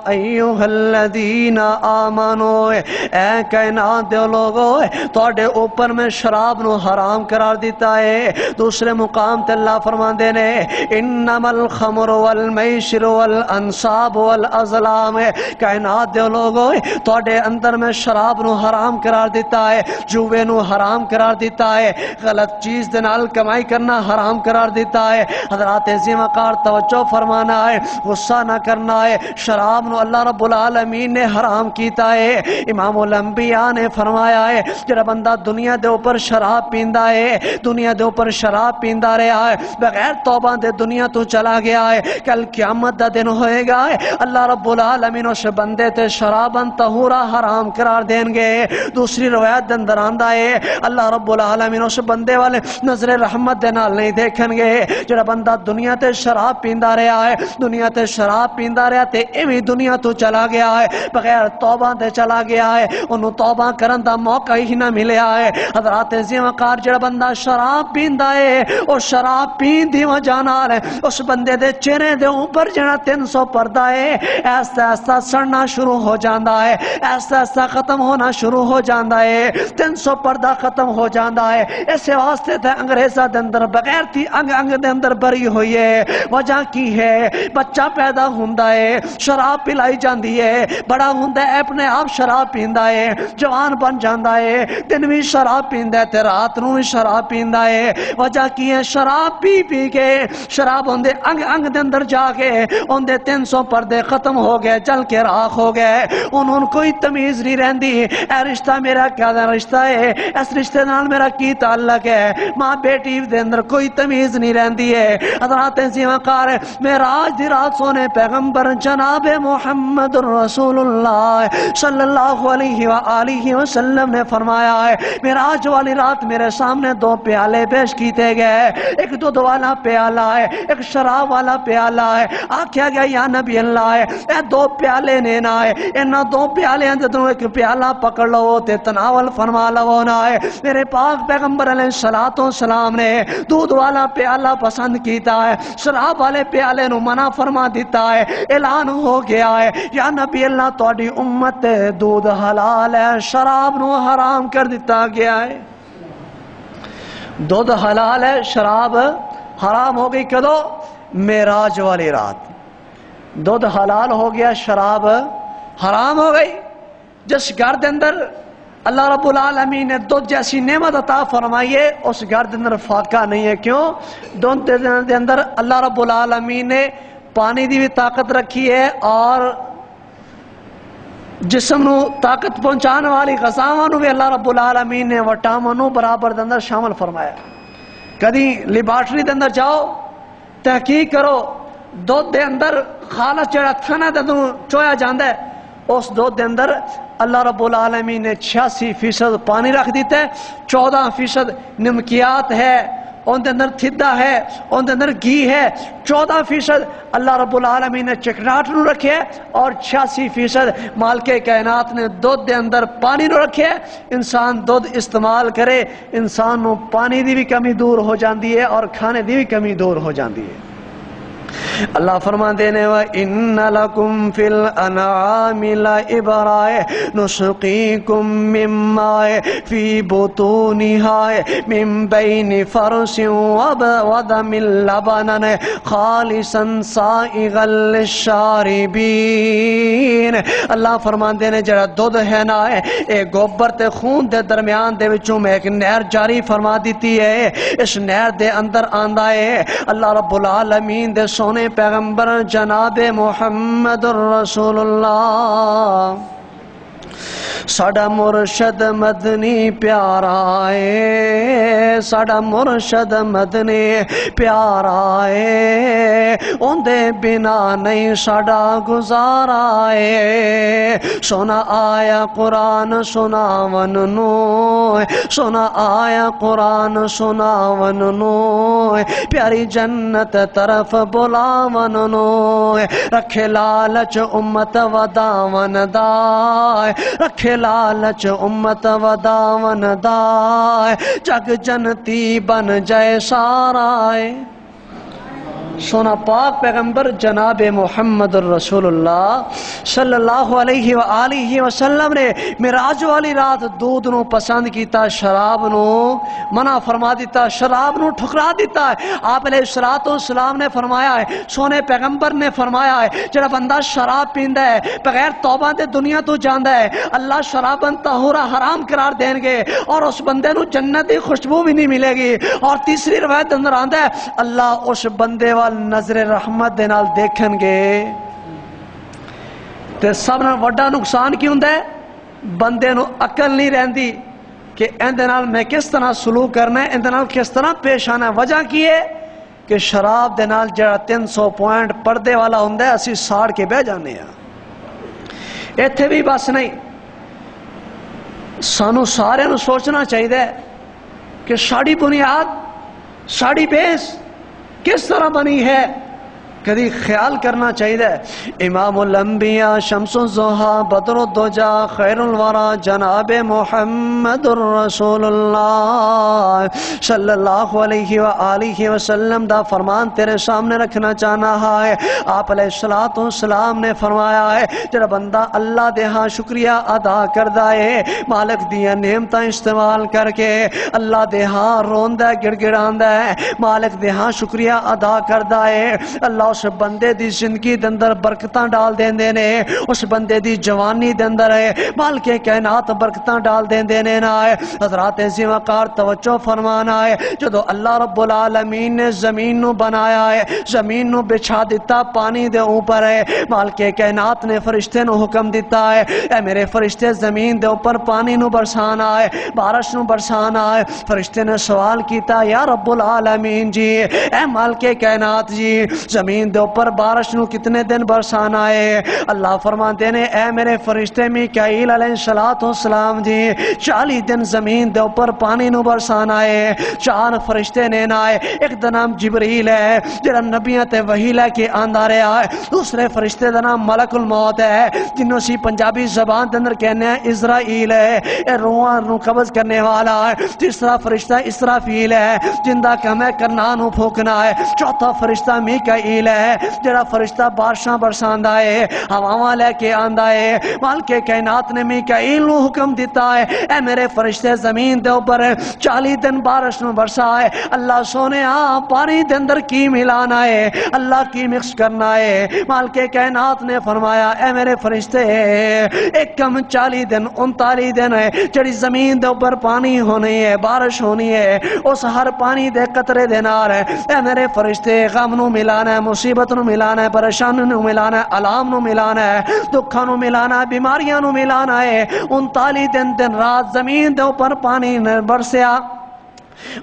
S1: ایوہ الذین آمنو، اے کائنات دے لوگو توڑے اوپر میں شراب نو حرام قرار دیتا ہے۔ دوسرے مقام تے اللہ فرماندے نے انما الخمر والمیشر والانصاب والازلام۔ کائنات دے لوگو توڑے اندر میں شراب نو حرام قرار دیتا ہے جوے نو حرام قرار دیتا ہے۔ غلط چیز دنال کمائی کرنا حرام قرار دیتا ہے۔ حضرات زیمکار توجہ فرمانا ہے، غصہ نہ کرنا ہے، شراب نو اللہ رب العالمین نے حرام کیتا ہے۔ امام الانبیاء نے فرمایا ہے، جڑا بندہ دنیا دے اوپر شراب پیندا ہے، دنیا دے اوپر شراب پیندا رہا ہے، بغیر توبہ دے دنیا تو چلا گیا ہے۔ کل قیامت دا دن ہوئے گا ہے، اللہ رب العالمین اس بندے تے شرابن طہورا حرام قرار دیں گے۔ دوسری روایت دے اندر آندا ہے، اللہ رب العالمین اس بندے والے نظر رحمت دے نال نہیں دیکھن گے۔ جڑا بندہ دنیا تے شراب پیندا رہا ہے، دنیا تے شراب پیندا رہا تے ایویں دنیا تو چلا گیا ہے۔ بغیر توبہ تے چلا گیا ہے۔ انہوں توبہ کرن دا موقع ہی نہ ملیا ہے۔ حضرات زیوکار جڑا بندہ شراب پیندا ہے، او شراب پین دی وجہ نال اس بندے دے چہرے دے اوپر جڑا 300 پردہ ہے، ایسا ایسا سڑنا شروع ہو جاندا ہے۔ ایسا ایسا ختم ہونا شروع ہو جاندا ہے۔ 300 پردہ ختم ہو جاندا ہے۔ اس واسطے تے انگریزا دے اندر بغیر تھی انگ انگ دے اندر بری ہوئی ہے۔ وجہ وجہ کی ہے؟ بچہ پیدا ہوندا ہے، شراب پلائی جاندی ہے۔ بڑا ہوندا ہے، اپنے آپ شراب پیندا ہے۔ جوان بن جاندا ہے، دن بھی شراب پیندا ہے تے رات نو بھی شراب پیندا ہے۔ وجہ کی ہے؟ شراب پی پی کے۔ شراب ہوندے انگ انگ دے اندر جا کے ہوندے 300 پردے ختم ہو گئے، جل کے راکھ ہو گئے۔ انہوں کوئی تمیز نہیں رہندی۔ اے رشتہ میرا کیا دا رشتہ ہے؟ اس رشتے نال میرا کی تعلق ہے؟ ماں بیٹی دے اندر کوئی تمیز نہیں رہندی ہے۔ حضرات زیوہ کا سرکار میراج دی رات سونے پیغمبر جناب محمد رسول اللہ صلی اللہ علیہ وآلہ وسلم نے فرمایا ہے میراج والی رات میرے سامنے دو پیالے پیش کیتے گئے ایک دودھ والا پیالہ ہے، ایک شراب والا پیالہ ہے۔ آکھیا گیا، یا نبی اللہ ہے، اے دو پیالے نینا ہے۔ انہا دو پیالے ہیں دو ایک پیالہ پکڑ لو تے تناول فرما لو نا ہے۔ میرے پاک پیغمبر علیہ السلام نے دودھ والا پیالہ پسند کیتا ہے۔ شراب والا والے پیالے نو منع فرما دیتا ہے، اعلان ہو گیا ہے، یا نبی اللہ توڑی امت دودھ حلال ہے، شراب نو حرام کر دیتا گیا ہے۔ دودھ حلال ہے، شراب حرام ہو گئی کدو؟ میراج والی رات۔ دودھ حلال ہو گیا، شراب حرام ہو گئی۔ جس گھر دے اندر اللہ رب العالمین نے دو جیسی نعمت عطا فرمائیے اس گھر دے اندر فاقہ نہیں ہے۔ کیوں؟ دون دے اندر اللہ رب العالمین نے پانی دی بھی طاقت رکھی ہے اور جسم نو طاقت پہنچانے والی غذاواں نو بھی اللہ رب العالمین نے وٹاماں نو برابر دے اندر شامل فرمایا۔ کدی لیبارٹری دے اندر جاؤ، تحقیق کرو۔ دودھ دے اندر خالص جڑا تھنا دے اندر چویا جاندا ہے، اس دودھ دے اندر اللہ رب العالمین نے چھیاسی فیصد پانی رکھ دیتا ہے چودہ فیصد نمکیات ہے ان دے اندر تھدہ ہے ان دے اندر گھی ہے، چودہ فیصد اللہ رب العالمین نے چکناٹ نو رکھے اور چھیاسی فیصد مال کے کائنات نے دودھ دے اندر پانی نو رکھے۔ انسان دودھ استعمال کرے، انسان نو پانی دی بھی کمی دور ہو جاندی ہے اور کھانے دی بھی کمی دور ہو جاندی ہے۔ اللہ فرما دینے و ان لکم فی الانعام لعبرائے نسقیکم مما فی بطونها من بین فرس ودم لبنن خالصا سائغا للشاربین اللہ فرما دینے جڑا دودھ ہے نا اے گوبر تے خون دے درمیان دے وچوں میں ایک نہر جاری فرما دیتی ہے اس نہر دے اندر آندا ہے اللہ رب العالمین دے سو سونے پیغمبر جناب محمد الرسول اللہ۔ ساڈا مرشد مدنی پیارا ہے ساڈا مرشد مدنی پیارا ہے اندے بنا نہیں ساڈا گزارا ہے سونا آیا قرآن سنا نو سونا آیا قرآن سنا نو پیاری جنت طرف بلاون نو رکھے لالچ امت وداون دائے رکھے لالچ امت وداون دائے۔ جگ جنتی بن جائے سارائے۔ سونا پاک پیغمبر جناب محمد الرسول اللہ صلی اللہ علیہ وآلہ وسلم نے مراج والی رات دودھ نو پسند کیتا، شراب نو منع فرما دیتا، شراب نو ٹھکرا دیتا ہے۔ آپ علیہ السلام نے فرمایا ہے، سونے پیغمبر نے فرمایا ہے، جڑا بندہ شراب پیندہ ہے، بغیر توبہ دے دنیا تو جاندہ ہے، اللہ شراب تہورا حرام قرار دیں گے اور اس بندے نو جنتی خوشبو بھی نہیں ملے گی۔ اور تیسری روایت اندر آندہ ہے، اللہ اس بندے وال نظر رحمت دے نال دیکھن گے۔ تے سب نال وڈا نقصان کی ہوندہ ہے؟ بندے نو عقل نہیں رہندی کہ اندے نال میں کس طرح سلوک کرنا ہے اندے نال کس طرح پیش آنا ہے۔ وجہ کی ہے کہ شراب دے نال جڑا تین سو پوائنٹ پردے والا ہوندہ ہے، اسی ساڑ کے بے جانے ہیں۔ ایتھے بھی بس نہیں۔ سانو سارے نو سوچنا چاہیے کہ ساڑی بنیاد، ساڑی بیس کس طرح بنی ہے؟ کدی خیال کرنا چاہیے۔ امام الانبیاء، شمس الزہا بدر الدجا خیر الورا، جناب محمد الرسول اللہ صلی اللہ علیہ وآلہ وسلم، دا فرمان تیرے سامنے رکھنا چاہنا ہے۔ آپ علیہ السلام نے فرمایا ہے، جڑا بندہ اللہ دے ہاں شکریہ ادا کردہ ہے، مالک دیا نعمتہ استعمال کر کے اللہ دے ہاں روندہ، گڑ گڑاندہ ہے۔ مالک دے ہاں شکریہ ادا کردہ ہے۔ اللہ اس بندے دی زندگی دے اندر برکتاں ڈال دین دینے اس بندے دی جوانی دے اندر ہے، مالک کائنات برکتاں ڈال دین دینے نا ہے۔ حضرات عظیم کار توجہ فرمانا ہے، جدو اللہ رب العالمین نے زمین نو بنایا ہے، زمین نو بچھا دیتا پانی دے اوپر ہے، مالک کائنات نے فرشتے نو حکم دیتا ہے، اے میرے فرشتے زمین دے اوپر پانی نو برسانا ہے، بارش نو برسانا ہے۔ فرشتے نے سوال کیتا، یا رب العالمین جی اے مالک کائنات جی زمین زمین دے اوپر بارش نو کتنے دن برسانا ہے؟ اللہ فرمان دینے اے میرے فرشتے میکائیل علیہ السلام جی چالی دن زمین دے اوپر پانی نو برسانا ہے۔ چار فرشتے نے نائے ایک دنام جبریل ہے جرا نبیت تے وحی لے کے آندہ رہا ہے۔ دوسرے فرشتے دنام ملک الموت ہے جنہوں سی پنجابی زبان دنر کہنے ہیں اسرائیل ہے۔ اے روحان نو قبض کرنے والا ہے تیسرا فرشتہ اسرافیل ہے جندہ کمیں کرنا نو پھوکنا ہے۔ چوتھا فرشتہ میکائیل ہے ہے جڑا فرشتہ بارشاں برساندہ ہے، ہواواں لے کے آندہ ہے۔ مال کے کائنات نے میکائیل نو حکم دیتا ہے، اے میرے فرشتے زمین دے اوپر چالی دن بارش نو برسا ہے۔ اللہ سونے ہاں پانی دے اندر کی ملانا ہے، اللہ کی مکس کرنا ہے۔ مال کے کائنات نے فرمایا، اے میرے فرشتے، ایک کم چالی دن انتالی دن ہے۔ جڑی زمین دے اوپر پانی ہونی ہے، بارش ہونی ہے، اس ہر پانی دے قطرے دے نار ہے۔ اے میرے فرشتے، غم نو ملانا ہے مصیبت نو ملانا ہے، پریشانی نو ملانا ہے، علام نو ملانا ہے دکھا نو ملانا ہے، بیماریاں نو ملانا ہے۔ انتالی دن دن رات زمین دے اوپر پانی برسیا۔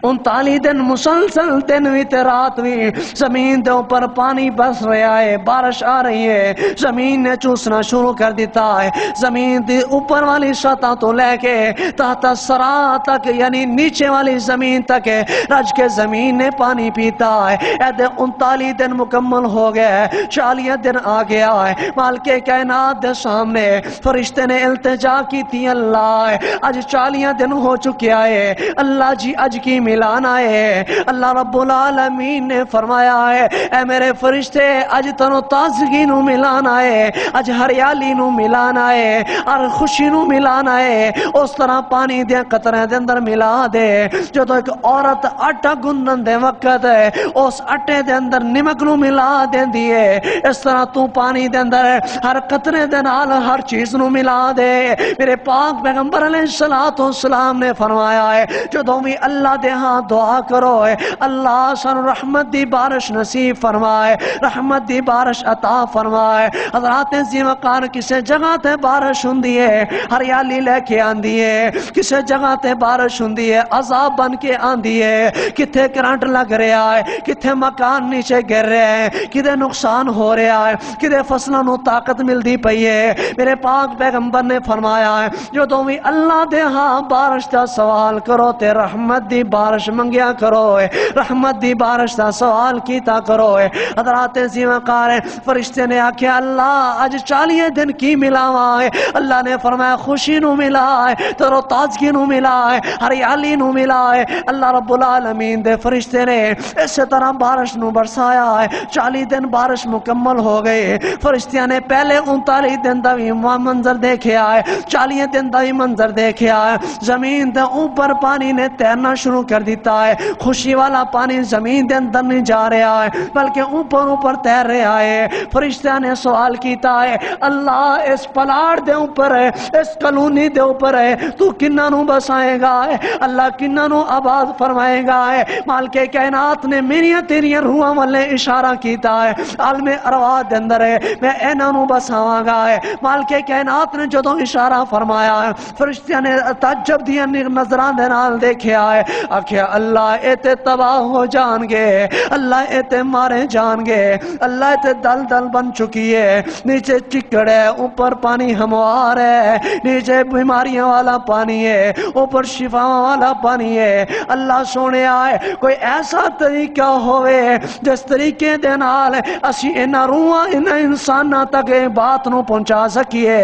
S1: انتالی دن مسلسل دن بھی تے رات بھی زمین دے اوپر پانی بس رہا ہے، بارش آ رہی ہے۔ زمین نے چوسنا شروع کر دیتا ہے۔ زمین دی اوپر والی سطح تو لے کے تحت سرا تک یعنی نیچے والی زمین تک ہے۔ رج کے زمین نے پانی پیتا ہے۔ ایدے انتالی دن مکمل ہو گئے چالیہ دن آ گیا ہے۔ مالک کائنات دے سامنے فرشتے نے التجا کی تھی اللہ اج چالیہ دن ہو چکیا ہے۔ اللہ جی اج کی ملان آئے ہیں۔ اللہ رب العالمین نے فرمایا ہے، اے میرے فرشتے، اج تنو تازگی نو ملان آئے اج ہریالی نو ملان آئے اور خوشی نو ملان آئے اس طرح پانی دے قطرے دے اندر ملا دے جو تو ایک عورت اٹا گنن دے وقت ہے، اس اٹے دے اندر نمک نو ملا دے دیئے اس طرح تو پانی دے اندر ہر قطرے دے نال ہر چیز نو ملا دے۔ میرے پاک پیغمبر علیہ السلام نے فرمایا ہے جو تو بھی اللہ دے ہاں دعا کرو اے اللہ سن رحمت دی بارش نصیب فرمائے، رحمت دی بارش عطا فرمائے۔ حضرات زیوکار کسے جگہ تے بارش ہندی ہے ہریالی لے کے آندی ہے کسے جگہ تے بارش ہندی ہے عذاب بن کے آندی ہے کتھے کرنٹ لگ رہا ہے کتھے مکان نیچے گر رہے ہیں کدھے نقصان ہو رہا ہے کدھے فصلوں نو طاقت مل دی پئی ہے میرے پاک پیغمبر نے فرمایا ہے جو تم اللہ دے ہاں بارش دا سوال کرو تے رحمت دی دی بارش منگیا کرو اے۔ رحمت دی بارش دا سوال کیتا کرو اے۔ حضرات زیوہ کار فرشتے نے آکھیا، اللہ، آج چالیے دن کی ملا ہے اللہ نے فرمایا، خوشی نو ملا ہے ترو تازگی نو ملا ہے ہریالی نو ملا ہے اللہ رب العالمین دے فرشتے نے اس طرح بارش نو برسایا ہے چالی دن بارش مکمل ہو گئے۔ فرشتیاں نے پہلے انتالی دن دا بھی منظر دیکھے آئے چالیے دن دا بھی منظر دیکھے آئے زمین دے اوپر پانی نے تیرنا شروع شروع کر دیتا ہے۔ خوشی والا پانی زمین دے اندر نہیں جا رہا ہے، بلکہ اوپر اوپر تیر رہا ہے۔ فرشتہ نے سوال کیتا ہے، اللہ اس پلاڑ دے اوپر ہے، اس کلونی دے اوپر ہے، تو کنہ نو بسائے گا ہے؟ اللہ کنہ نو آباد فرمائے گا ہے۔ مالک کائنات نے میری تیری روحاں والے اشارہ کیتا ہے، عالم ارواح دے اندر ہے، میں اینا نو بساواں گا ہے۔ مالک کائنات نے جدوں اشارہ فرمایا ہے فرشتہ نے تعجب دیا نظران دے نال دیکھے آئے آکھیا، اللہ اے تے تباہ ہو جان گے، اللہ اے تے مارے جان گے، اللہ اے تے دل دل بن چکی ہے، نیچے چکڑ ہے اوپر پانی ہموار ہے، نیچے بیماریاں والا پانی ہے، اوپر شفا والا پانی ہے۔ اللہ سونے آئے، کوئی ایسا طریقہ ہوئے، جس طریقے دے نال اسی انہ روحاں انہ انسانہ تک بات نو پہنچا سکیے۔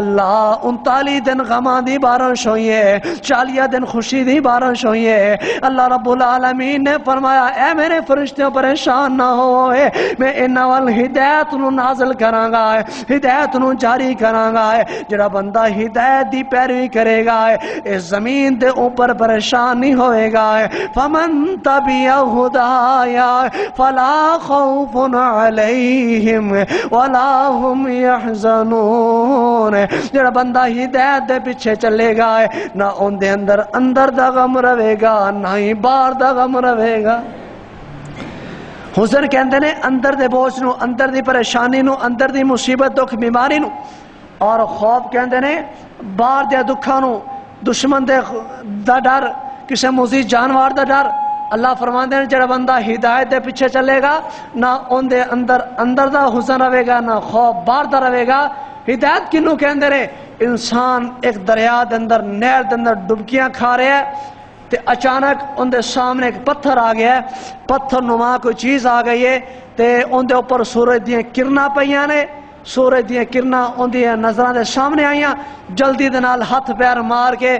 S1: اللہ انتالی دن غمہ دی بارش ہوئی ہے چالیہ دن خوشی دی بارش ہوئی ہے اللہ رب العالمین نے فرمایا، اے میرے فرشتوں پریشان نہ ہوئے۔ میں انہ وال ہدایت نو نازل کرانگا ہے۔ ہدایت نو جاری کرانگا ہے۔ جڑا بندہ ہدایت دی پیروی کرے گا ہے، اس زمین دے اوپر پریشان نہیں ہوئے گا ہے۔ فمن تبی ہدایا فلا خوف علیہم ولا ہم یحزنون جڑا بندہ ہدایت دے پیچھے چلے گا ہے، نہ ان دے اندر اندر دا غم روے گا۔ نہ ہی بار دا غم رہے گا۔ حسن کہندے نے، اندر دے بوجھ نو، اندر دی پریشانی نو، اندر دی مصیبت، دکھ، بیماری نو۔ اور خوف کہندے نے بار دے دکھا نو، دشمن دے دا ڈر، کسے مزید جانوار دا ڈر۔ اللہ فرمان دے جڑا بندہ ہدایت دے پیچھے چلے گا، نہ ان دے اندر اندر دا حسن رہے گا، نہ خوف بار دا رہے گا۔ ہدایت کنو کہندے رہے انسان ایک دریا دے اندر نیر دے اندر ڈبکیاں کھا رہے ہیں تے اچانک ان سامنے ایک پتھر آ گیا ہے۔ پتھر نما کوئی چیز آ گئی ہے تے ان اوپر سورج دیاں کرنا پئیاں نے۔ سورج دیاں کرنا ان نظران دے سامنے آئیاں۔ جلدی دے نال ہاتھ پیر مار کے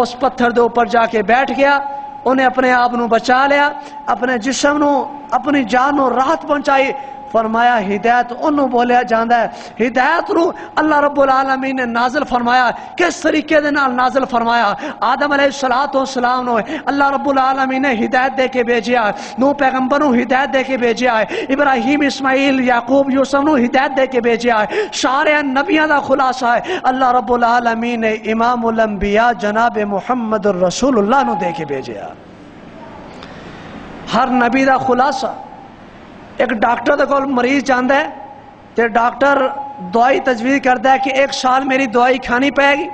S1: اس پتھر دے اوپر جا کے بیٹھ گیا۔ انہیں اپنے آپ نو بچا لیا، اپنے جسم نو، اپنی جان نو راحت پہنچائی۔ فرمایا، ہدایت انہوں بولیا جاندہ ہے۔ ہدایت رو اللہ رب العالمین نے نازل فرمایا۔ کس طریقے دے نال نازل فرمایا؟ آدم علیہ السلام نو اللہ رب العالمین نے ہدایت دے کے بھیجیا نو پیغمبروں ہدایت دے کے بھیجیا ہے۔ ابراہیم، اسماعیل، یعقوب، یوسف نو ہدایت دے کے بھیجیا ہے۔ سارے نبیاں دا خلاصہ ہے۔ اللہ رب العالمین نے امام الانبیاء جناب محمد الرسول اللہ نو دے کے بھیجیا ہر نبی دا خلاصہ ایک ڈاکٹر دے کول مریض چاہتا ہے تے ڈاکٹر دوائی تجویز کرتا ہے کہ ایک سال میری دوائی کھانی پائے گی،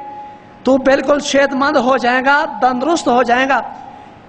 S1: تو بالکل صحت مند ہو جائے گا، تندرست ہو جائے گا۔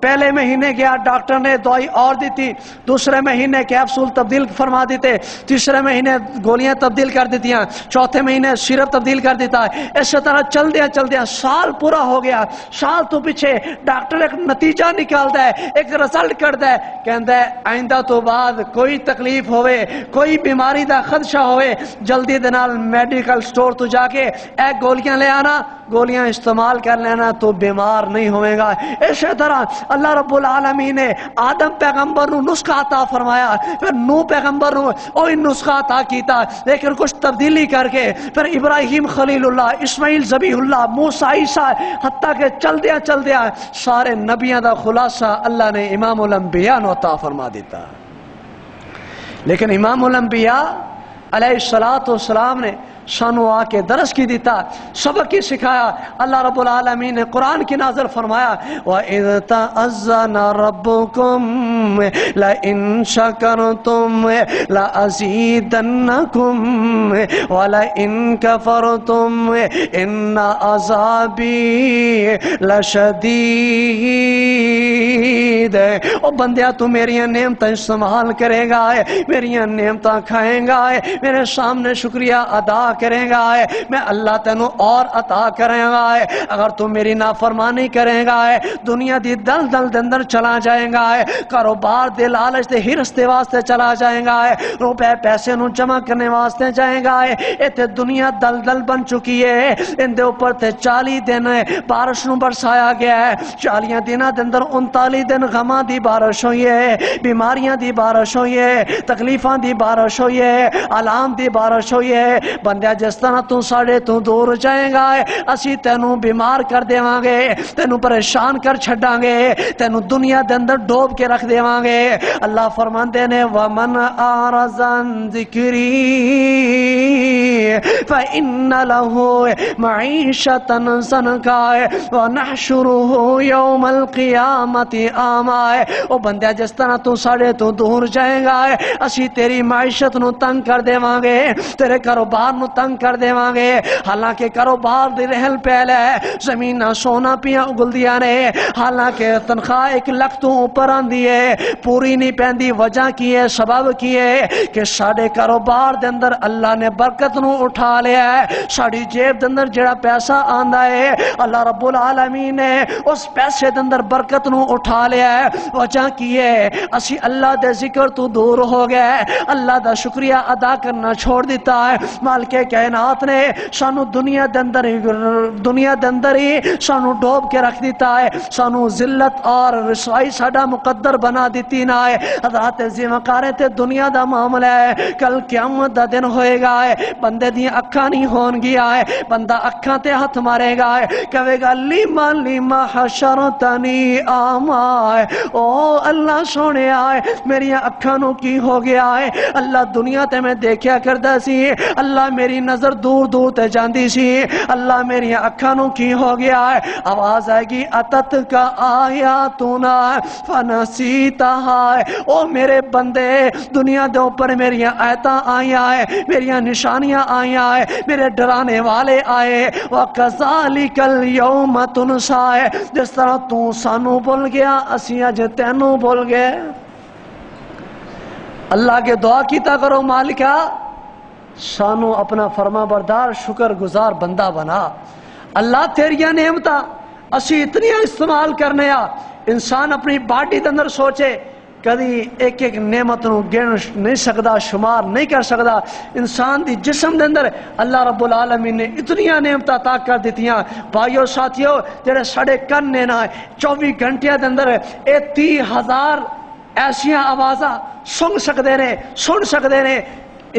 S1: پہلے مہینے گیا، ڈاکٹر نے دوائی اور دی تھی دوسرے مہینے کیپسول تبدیل فرما دیتے، تیسرے مہینے گولیاں تبدیل کر دیتی ہیں چوتھے مہینے سیرپ تبدیل کر دیتا ہے اسی طرح چل دیا چل دیا سال پورا ہو گیا، سال تو پیچھے ڈاکٹر ایک نتیجہ نکالتا ہے، ایک رزلٹ کرتا ہے، کہندا ہے، آئندہ تو بعد کوئی تکلیف ہوئے، کوئی بیماری دا خدشہ ہوئے، جلدی دے نال میڈیکل سٹور تو جا کے ایک گولیاں لے آنا، گولیاں استعمال کر لینا تو بیمار نہیں ہوئے گا۔ اسی طرح اللہ رب العالمین نے آدم پیغمبر نو نسخہ عطا فرمایا، پھر نو پیغمبر نو اوہی نسخہ عطا کیتا، لیکن کچھ تبدیلی کر کے پھر ابراہیم خلیل اللہ، اسماعیل زبیح اللہ، موسیٰ عیسیٰ، حتیٰ کہ چل دیا چل دیا سارے نبیاں دا خلاصہ اللہ نے امام الانبیاء نو عطا فرما دیتا۔ لیکن امام الانبیاء علیہ السلام نے سانو آ کے درس کی دیتا سبق کی سکھایا۔ اللہ رب العالمین نے قرآن کی نازل فرمایا۔ وَإِذْ تَأَذَّنَ رَبُّكُمْ لَإِن شَكَرْتُمْ لَأَزِيدَنَّكُمْ وَلَإِن كَفَرْتُمْ إِنَّ عَذَابِي لَشَدِيدٌ۔ او بندیا تو میری نعمتیں استعمال کرے گا۔ میری نعمتیں کھائیں گا۔ میرے سامنے شکریہ ادا کریں گا ہے میں اللہ تینو اور عطا کریں گا ہے اگر تو میری نافرمانی کریں گا ہے دنیا دی دل دل دندر چلا جائیں گا ہے کاروبار دے لالچ دے ہرس دے واسطے چلا جائیں گا ہے روپے پیسے نو جمع کرنے واسطے جائیں گا ہے ایتھے دنیا دل دل بن چکی ہے، ان دے اوپر تے چالی دن ہے بارش نو برسایا گیا ہے۔ چالیاں دنہ دے اندر انتالی دن غماں دی بارش ہوئی ہے، بیماریاں دی بارش ہوئی ہے، تکلیفاں دی بارش ہوئی ہے علام دی بارش ہوئی ہے۔ بندے بندیا جس طرح تو ساڑے تو دور جائیں گا، اسی تینوں بیمار کر دیواں گے، تینوں پریشان کر چھڑاں گے، تینوں دنیا دے اندر ڈوب کے رکھ دیواں گے۔ اللہ فرماندے نے، ومن آرزان ذکری فإن له معیشتا سنکا ونحشره یوم القیامت آما۔ او بندیا جس طرح تو ساڑے تو دور جائیں گا، اسی تیری معیشت نو تنگ کر دیواں گے، تیرے کاروبار نو تنگ کر دے گے۔ حالانکہ کاروبار دی رحل پہلے زمین سونا پیا اگل دیا نے۔ حالانکہ تنخواہ ایک لکھ تو اوپر آن دیئے پوری نہیں پہن وجہ کی ہے، سبب کی ہے کہ ساڑے کاروبار دے اندر اللہ نے برکت نو اٹھا لیا ہے۔ ساڑی جیب دے اندر جڑا پیسہ آن ہے، اللہ رب العالمین نے اس پیسے دے اندر برکت نو اٹھا لیا ہے۔ وجہ کی ہے، اسی اللہ دے ذکر تو دور ہو گئے۔ اللہ دا شکریہ ادا کرنا چھوڑ دیتا ہے۔ مالک کائنات نے سانو دنیا دندر دنیا دندر ہی سانو ڈوب کے رکھ دیتا ہے۔ سانو ذلت اور رسوائی ساڑا مقدر بنا دیتی نہ ہے۔ حضرات زیمکارے تے دنیا دا معاملہ ہے۔ کل قیامت دا دن ہوئے گا ہے۔ بندے دی اکھا نہیں ہون گیا ہے۔ بندہ اکھا تے ہاتھ مارے گا ہے۔ کہے گا، لیما لیما حشرتنی آما ہے۔ او اللہ سونے آئے میری اکھا نو کی ہو گیا ہے؟ اللہ دنیا تے میں دیکھیا کردہ سی۔ اللہ میری میری نظر دور دور تے جاندی سی۔ اللہ میری اکھاں نو کی ہو گیا ہے۔ آواز آئے گی، اتت کا آیا تو آیاتنا فنسیتا ہے او میرے بندے، دنیا دے اوپر میری آیتاں آئیاں ہیں میری نشانیاں آئیاں ہیں میرے ڈرانے والے آئے۔ وَقَذَالِكَ الْيَوْمَ تُنْسَا ہے۔ جس طرح تو سانو بول گیا، اسی اج تینو بول گئے۔ اللہ کے دعا کیتا کرو مالکہ۔ سانو اپنا فرما بردار شکر گزار بندہ بنا۔ اللہ تیریا نعمتا اسی اتنی استعمال کرنے آ۔ انسان اپنی باڈی اندر سوچے، کدی ایک ایک نعمت نو گن نہیں سکتا شمار نہیں کر سکتا انسان دی جسم دے اندر اللہ رب العالمین نے اتنی نعمت عطا کر دیتیاں۔ بھائیو، ساتھیو، جڑے سڑے کن نے نہ چوبی گھنٹے دے اندر اے تی ہزار ایسیاں آوازاں سن سکتے نے، سن سکتے نے۔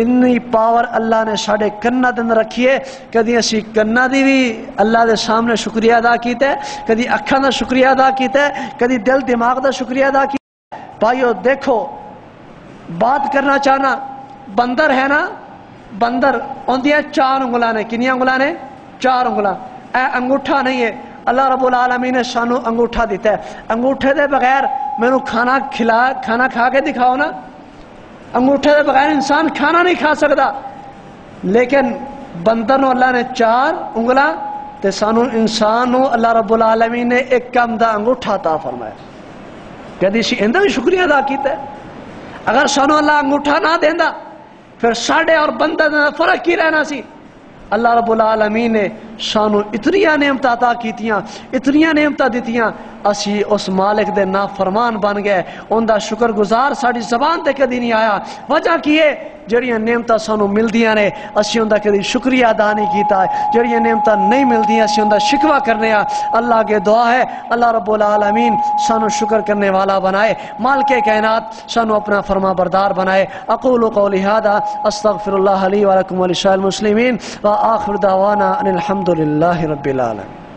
S1: انی پاور اللہ نے ساڑے کنہ دن رکھیے کدی اسی کنہ دی بھی اللہ دے سامنے شکریہ ادا کیتے کدی اکھاں دا شکریہ ادا کیتے کدی دل دماغ دا شکریہ ادا کیتے بھائیو، دیکھو، بات کرنا چاہنا، بندر ہے نا؟ بندر اندیا چار انگلہ نے کنیا انگلہ نے؟ چار انگلہ اے انگوٹھا نہیں ہے۔ اللہ رب العالمین نے شانو انگوٹھا دیتا ہے۔ انگوٹھے دے بغیر میں نو کھانا کھلا، کھانا کھا کے دکھاؤ نا۔ انگوٹھے دے بغیر انسان کھانا نہیں کھا سکتا۔ لیکن بندر نو اللہ نے چار انگلا تے سانو انسان اللہ رب العالمین نے ایک کم دا انگوٹھا عطا فرمایا۔ کدی سی اندر بھی شکریہ ادا کیتا ہے۔ اگر سانو اللہ انگوٹھا نہ دیندا، پھر ساڑھے اور بندہ دا فرق کی رہنا سی؟ اللہ رب العالمین نے سانو اتنیاں نعمت عطا کیتیاں، اتنیاں نعمت دیتیاں اسی اس مالک دے نا بن گئے۔ ان شکر گزار ساڑی زبان تے کدی نہیں آیا۔ وجہ کیے جڑیاں نعمتاں سانو ملدیاں نے، اسی ان کدی شکریہ ادا نہیں کیتا۔ ہے جڑیاں نعمتاں نہیں ملدیاں، اسی ان دا کرنے ہاں۔ اللہ کے دعا ہے۔ اللہ رب العالمین سانو شکر کرنے والا بنائے۔ مال کے کائنات سانو اپنا فرما بردار بنائے۔ اقول قولی هذا استغفر الله لي ولكم ولسائر المسلمين واخر دعوانا ان الحمد لله رب العالمین۔